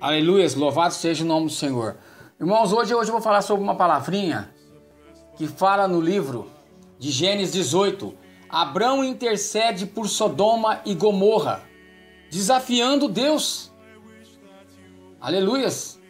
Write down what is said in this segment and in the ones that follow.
Aleluia, louvado seja o nome do Senhor. Irmãos, hoje, hoje eu vou falar sobre uma palavrinha que fala no livro de Gênesis 18. Abraão intercede por Sodoma e Gomorra, desafiando Deus. Aleluias.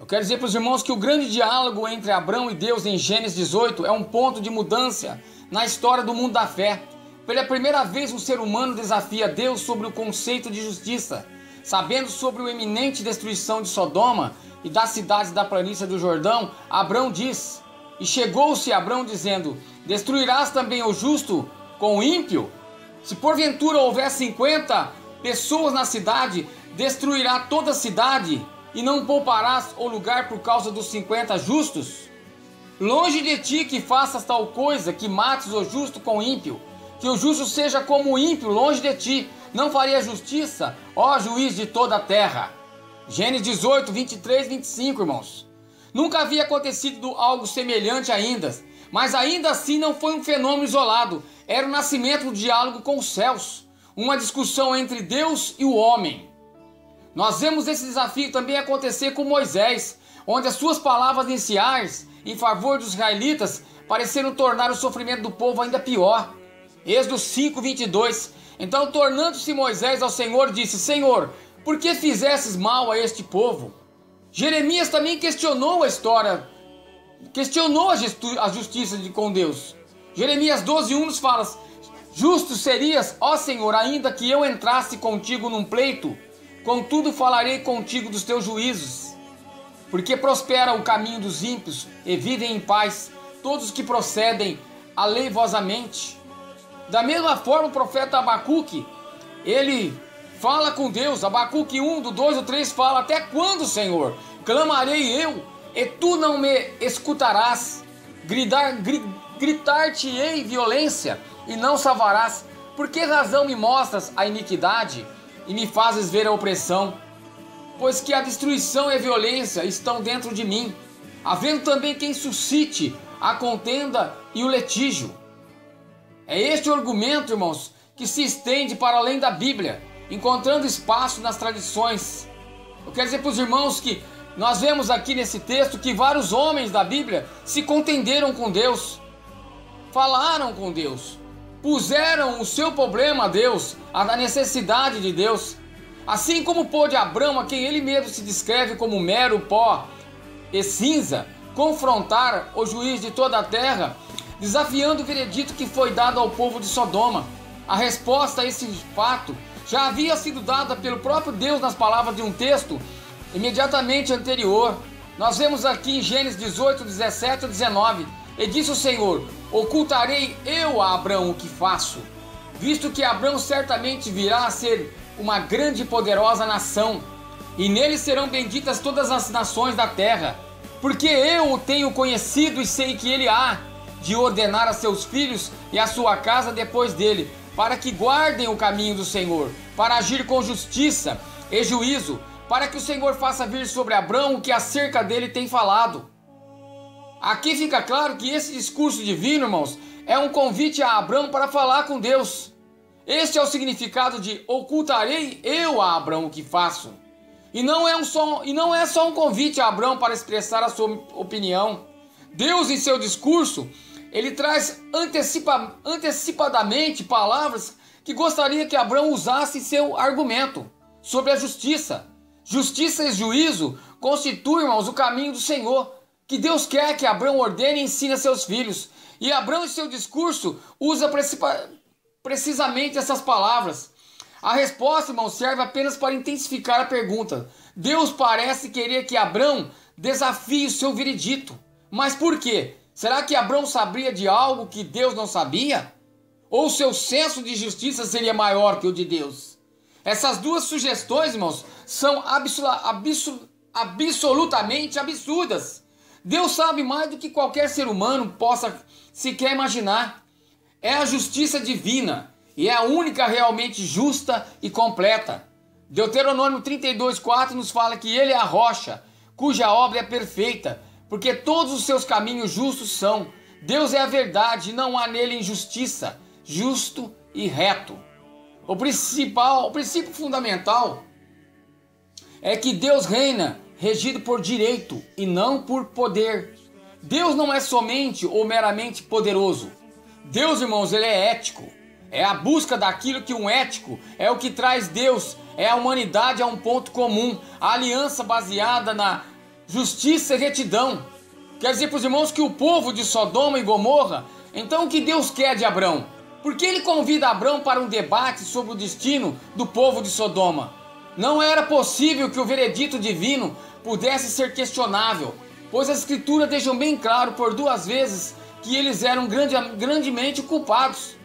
Eu quero dizer para os irmãos que o grande diálogo entre Abraão e Deus em Gênesis 18 é um ponto de mudança na história do mundo da fé. Pela primeira vez, um ser humano desafia Deus sobre o conceito de justiça Sabendo sobre a eminente destruição de Sodoma e das cidades da planície do Jordão, Abrão diz: E chegou-se Abrão dizendo: Destruirás também o justo com o ímpio? Se porventura houver cinquenta pessoas na cidade, destruirá toda a cidade, e não pouparás o lugar por causa dos cinquenta justos? Longe de ti que faças tal coisa, que mates o justo com o ímpio, que o justo seja como o ímpio, longe de ti, não faria justiça, ó juiz de toda a terra. Gênesis 18, 23, 25, irmãos. Nunca havia acontecido algo semelhante ainda, mas ainda assim não foi um fenômeno isolado, era o nascimento do diálogo com os céus, uma discussão entre Deus e o homem. Nós vemos esse desafio também acontecer com Moisés, onde as suas palavras iniciais em favor dos israelitas pareceram tornar o sofrimento do povo ainda pior. Êxodo 5, 22 então, tornando-se Moisés ao Senhor, disse: Senhor, por que fizesses mal a este povo? Jeremias também questionou a história, questionou a, justiça de, com Deus. Jeremias 12, 1 nos fala: Justo serias, ó Senhor, ainda que eu entrasse contigo num pleito, contudo falarei contigo dos teus juízos. Porque prospera o caminho dos ímpios e vivem em paz todos os que procedem aleivosamente. Da mesma forma, o profeta Abacuque, ele fala com Deus. Abacuque 1, do 2 ao 3 fala: Até quando, Senhor? Clamarei eu, e tu não me escutarás. Gritar, gri, gritar-te-ei violência, e não salvarás. Por que razão me mostras a iniquidade e me fazes ver a opressão? Pois que a destruição e a violência estão dentro de mim, havendo também quem suscite a contenda e o litígio. É este o argumento, irmãos, que se estende para além da Bíblia, encontrando espaço nas tradições. Eu quero dizer para os irmãos que nós vemos aqui nesse texto que vários homens da Bíblia se contenderam com Deus, falaram com Deus, puseram o seu problema a Deus, a necessidade de Deus. Assim como pôde Abraão, a quem ele mesmo se descreve como mero pó e cinza, confrontar o juiz de toda a terra desafiando o veredito que foi dado ao povo de Sodoma. A resposta a esse fato já havia sido dada pelo próprio Deus nas palavras de um texto imediatamente anterior. Nós vemos aqui em Gênesis 18, 17 e 19: E disse o Senhor: Ocultarei eu a Abraão o que faço, visto que Abraão certamente virá a ser uma grande e poderosa nação, e nele serão benditas todas as nações da terra, porque eu o tenho conhecido e sei que ele há de ordenar a seus filhos e a sua casa depois dele, para que guardem o caminho do Senhor, para agir com justiça e juízo, para que o Senhor faça vir sobre Abraão o que acerca dele tem falado. Aqui fica claro que esse discurso divino, irmãos, é um convite a Abraão para falar com Deus. Este é o significado de ocultarei eu a Abraão o que faço. E não é, um só, e não é só um convite a Abraão para expressar a sua opinião. Deus, em seu discurso, ele traz antecipa, antecipadamente palavras que gostaria que Abraão usasse em seu argumento sobre a justiça. Justiça e juízo constituem, irmãos, o caminho do Senhor, que Deus quer que Abraão ordene e ensine a seus filhos. E Abraão, em seu discurso, usa precisamente essas palavras. A resposta, irmão, serve apenas para intensificar a pergunta. Deus parece querer que Abraão desafie o seu veredito. Mas por quê? Será que Abraão sabia de algo que Deus não sabia? Ou seu senso de justiça seria maior que o de Deus? Essas duas sugestões, irmãos, são absolutamente absurdas. Deus sabe mais do que qualquer ser humano possa sequer imaginar. É a justiça divina e é a única realmente justa e completa. Deuteronômio 32,4 nos fala que Ele é a rocha, cuja obra é perfeita porque todos os seus caminhos justos são. Deus é a verdade, não há nele injustiça, justo e reto. O principal, o princípio fundamental é que Deus reina regido por direito e não por poder. Deus não é somente ou meramente poderoso. Deus, irmãos, ele é ético. É a busca daquilo que um ético é o que traz Deus, é a humanidade a um ponto comum, a aliança baseada na justiça e retidão. Quer dizer para os irmãos que o povo de Sodoma e Gomorra, então o que Deus quer de Abraão? Por que ele convida Abraão para um debate sobre o destino do povo de Sodoma? Não era possível que o veredito divino pudesse ser questionável, pois as escrituras deixam bem claro por duas vezes que eles eram grande, grandemente culpados.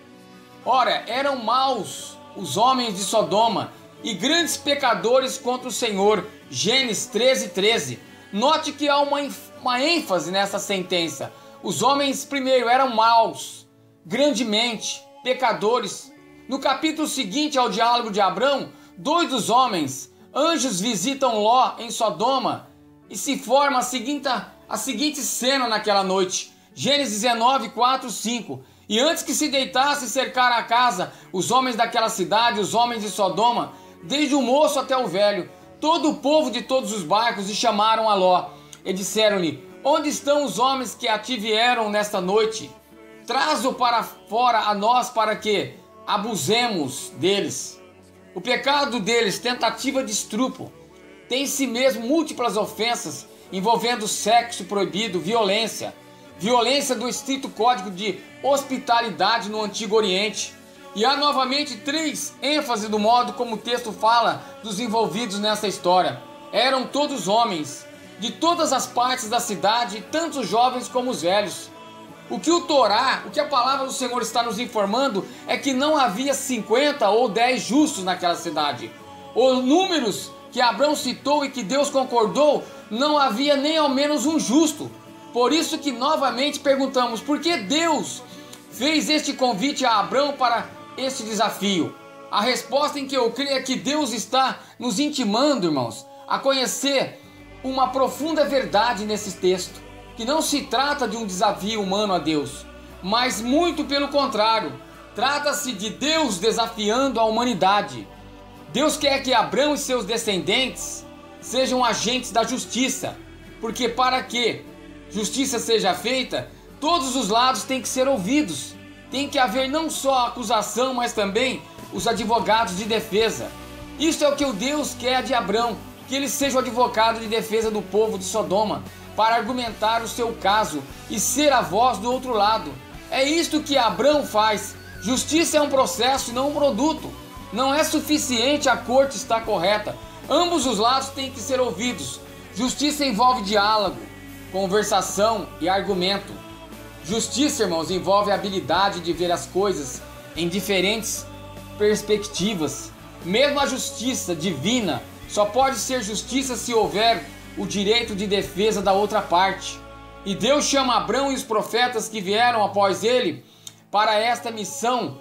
Ora, eram maus os homens de Sodoma e grandes pecadores contra o Senhor. Gênesis 13, 13. Note que há uma, uma ênfase nessa sentença. Os homens, primeiro, eram maus, grandemente, pecadores. No capítulo seguinte ao diálogo de Abrão, dois dos homens, anjos, visitam Ló em Sodoma e se forma a seguinte, a seguinte cena naquela noite. Gênesis 19, 4, 5. E antes que se deitasse e cercar a casa, os homens daquela cidade, os homens de Sodoma, desde o moço até o velho, todo o povo de todos os barcos, e chamaram a Ló, e disseram-lhe: Onde estão os homens que a ti vieram nesta noite? Traz-o para fora a nós para que abusemos deles. O pecado deles, tentativa de estrupo, tem em si mesmo múltiplas ofensas envolvendo sexo proibido, violência, violência do estrito código de hospitalidade no Antigo Oriente. E há novamente três ênfases do modo como o texto fala dos envolvidos nessa história. Eram todos homens, de todas as partes da cidade, tanto os jovens como os velhos. O que o Torá, o que a palavra do Senhor está nos informando é que não havia 50 ou 10 justos naquela cidade. Os números que Abraão citou e que Deus concordou, não havia nem ao menos um justo. Por isso que novamente perguntamos: por que Deus fez este convite a Abraão para este desafio? A resposta em que eu creio é que Deus está nos intimando, irmãos, a conhecer uma profunda verdade nesse texto, que não se trata de um desafio humano a Deus, mas muito pelo contrário, trata-se de Deus desafiando a humanidade. Deus quer que Abraão e seus descendentes sejam agentes da justiça, porque para que justiça seja feita, todos os lados têm que ser ouvidos. Tem que haver não só a acusação, mas também os advogados de defesa. Isso é o que o Deus quer de Abraão, que ele seja o advogado de defesa do povo de Sodoma, para argumentar o seu caso e ser a voz do outro lado. É isto que Abraão faz. Justiça é um processo e não um produto. Não é suficiente a corte estar correta. Ambos os lados têm que ser ouvidos. Justiça envolve diálogo, conversação e argumento. Justiça, irmãos, envolve a habilidade de ver as coisas em diferentes perspectivas. Mesmo a justiça divina só pode ser justiça se houver o direito de defesa da outra parte. E Deus chama Abraão e os profetas que vieram após ele para esta missão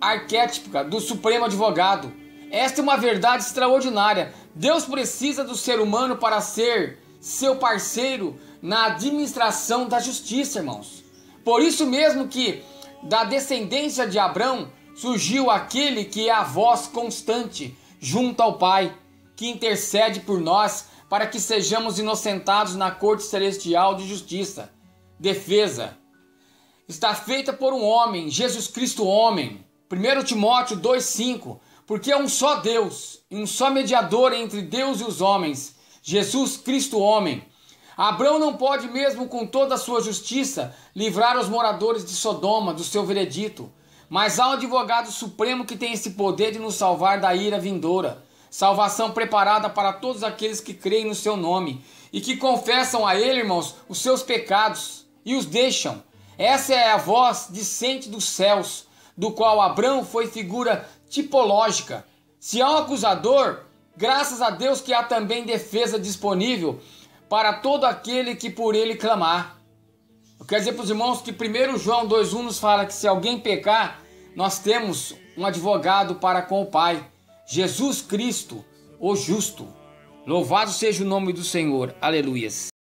arquétipica do Supremo Advogado. Esta é uma verdade extraordinária. Deus precisa do ser humano para ser seu parceiro na administração da justiça, irmãos. Por isso mesmo que da descendência de Abrão surgiu aquele que é a voz constante junto ao Pai, que intercede por nós para que sejamos inocentados na corte celestial de justiça. Defesa está feita por um homem, Jesus Cristo homem. 1 Timóteo 2:5, porque é um só Deus e um só mediador entre Deus e os homens, Jesus Cristo homem Abraão não pode, mesmo com toda a sua justiça, livrar os moradores de Sodoma do seu veredito. Mas há um advogado supremo que tem esse poder de nos salvar da ira vindoura. Salvação preparada para todos aqueles que creem no seu nome e que confessam a ele, irmãos, os seus pecados e os deixam. Essa é a voz dissente dos céus, do qual Abraão foi figura tipológica. Se há um acusador, graças a Deus que há também defesa disponível para todo aquele que por ele clamar. Eu quero dizer para os irmãos que 1 João 2,1 nos fala que se alguém pecar, nós temos um advogado para com o Pai, Jesus Cristo, o justo. Louvado seja o nome do Senhor. Aleluias.